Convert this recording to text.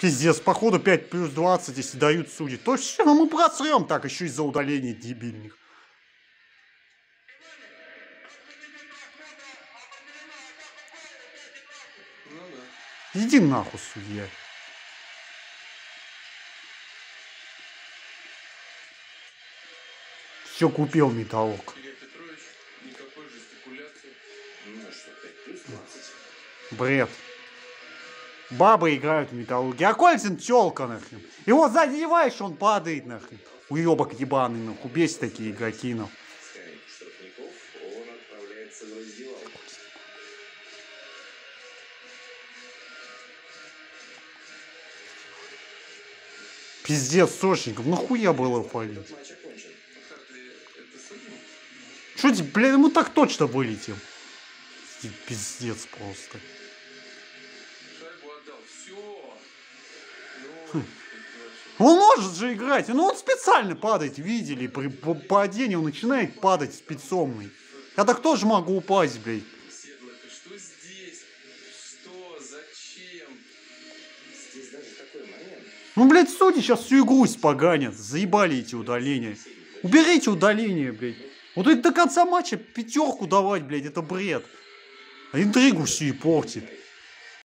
Пиздец, походу 5 плюс 20, если дают судьи. То все, мы просрем так еще из-за удаления дебильных. Иди нахуй, судья. Все купил металлок. Илья Бабы играют в металлурги. А Кольцин тёлка нахрен. Его задеваешь, он падает нахрен. Уебок ебаный нахуй. Бесит такие игроки нахуй. Пиздец, Сошников, нахуя было? Что тебе, блядь, мы так точно вылетим. Пиздец просто. Хм. Ну. Он может же играть, но он специально падает, видели, при падении он начинает падать спецомный. Я так тоже могу упасть, блядь. Ну, блядь, судьи сейчас всю игру испоганят. Заебали эти удаления. Уберите удаление, блядь. Вот это до конца матча пятерку давать, блядь, это бред. А интригу всю и портит.